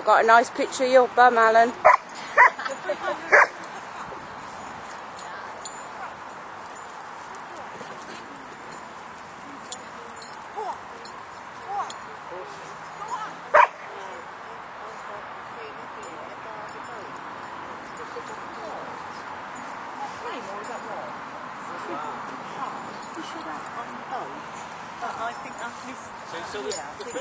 Oh, got a nice picture of your bum, Alan. So, so the,